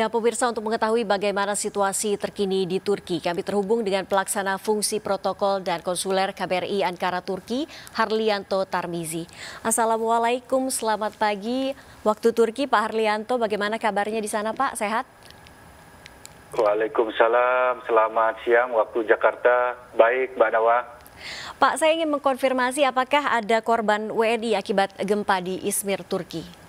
Nah, pemirsa untuk mengetahui bagaimana situasi terkini di Turki, kami terhubung dengan pelaksana fungsi protokol dan konsuler KBRI Ankara Turki, Harlianto Tarmizi. Assalamualaikum, selamat pagi. Waktu Turki, Pak Harlianto, bagaimana kabarnya di sana, Pak? Sehat? Waalaikumsalam, selamat siang waktu Jakarta. Baik, Mbak Nawa. Pak, saya ingin mengkonfirmasi apakah ada korban WNI akibat gempa di Izmir, Turki?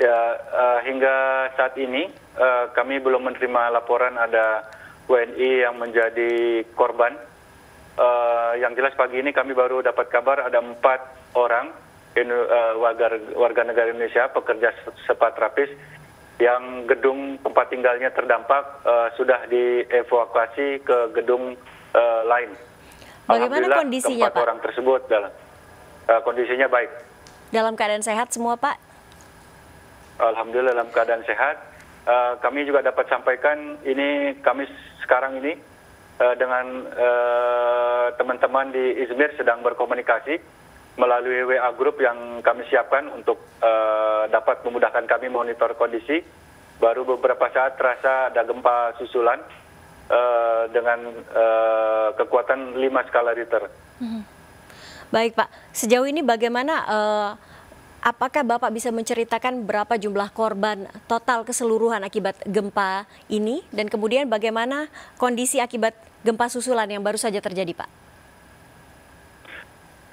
Ya, uh, hingga saat ini uh, kami belum menerima laporan ada WNI yang menjadi korban. Uh, yang jelas pagi ini kami baru dapat kabar ada empat orang uh, warga, warga negara Indonesia pekerja sepat rapis yang gedung tempat tinggalnya terdampak uh, sudah dievakuasi ke gedung uh, lain. Bagaimana kondisinya, Pak? orang tersebut dalam uh, kondisinya baik. Dalam keadaan sehat semua, Pak? Alhamdulillah dalam keadaan sehat. Uh, kami juga dapat sampaikan ini kami sekarang ini uh, dengan eh, teman-teman uh, di Izmir sedang berkomunikasi melalui WA grup yang kami siapkan untuk uh, dapat memudahkan kami monitor kondisi. Baru beberapa saat terasa ada gempa susulan uh, dengan uh, kekuatan 5 skala Richter. Hmm. Baik Pak, sejauh ini bagaimana uh, Apakah Bapak bisa menceritakan berapa jumlah korban total keseluruhan akibat gempa ini dan kemudian bagaimana kondisi akibat gempa susulan yang baru saja terjadi, Pak?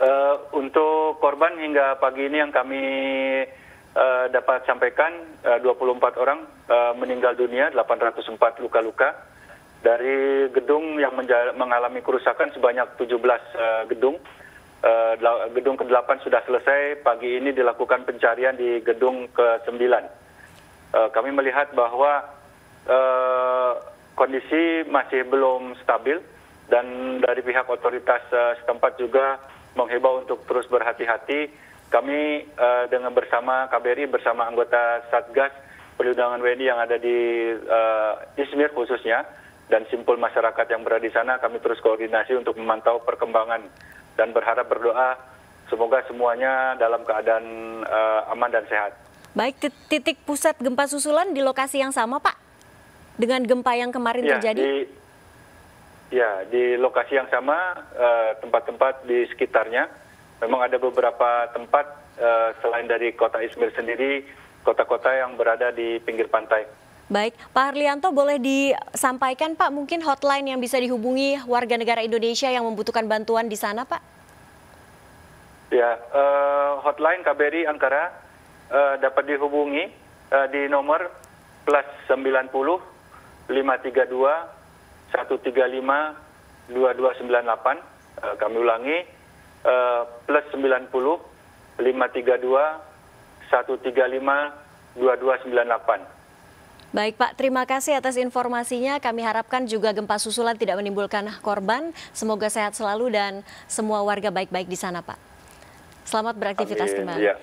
Uh, untuk korban hingga pagi ini yang kami uh, dapat sampaikan uh, 24 orang uh, meninggal dunia, 804 luka-luka. Dari gedung yang mengalami kerusakan sebanyak 17 uh, gedung gedung ke-8 sudah selesai, pagi ini dilakukan pencarian di gedung ke-9. Uh, kami melihat bahwa uh, kondisi masih belum stabil dan dari pihak otoritas setempat juga menghimbau untuk terus berhati-hati. Kami dengan bersama KBRI bersama anggota Satgas Perlindungan WNI yang ada di Izmir khususnya dan simpul masyarakat yang berada di sana kami terus koordinasi untuk memantau perkembangan dan berharap berdoa semoga semuanya dalam keadaan uh, aman dan sehat. Baik, titik pusat gempa susulan di lokasi yang sama, Pak, dengan gempa yang kemarin ya, terjadi? Di, ya, di lokasi yang sama, eh, tempat-tempat uh, di sekitarnya. Memang ada beberapa tempat uh, selain dari kota Izmir sendiri, kota-kota yang berada di pinggir pantai. Baik, Pak Harlianto boleh disampaikan Pak mungkin hotline yang bisa dihubungi warga negara Indonesia yang membutuhkan bantuan di sana Pak? Ya, uh, hotline KBRI Ankara uh, dapat dihubungi uh, di nomor plus 90 532 135 2298. Uh, kami ulangi uh, plus 90 532 135 2298. Baik Pak, terima kasih atas informasinya. Kami harapkan juga gempa susulan tidak menimbulkan korban. Semoga sehat selalu dan semua warga baik-baik di sana Pak. Selamat beraktivitas Amin. kembali. Ya.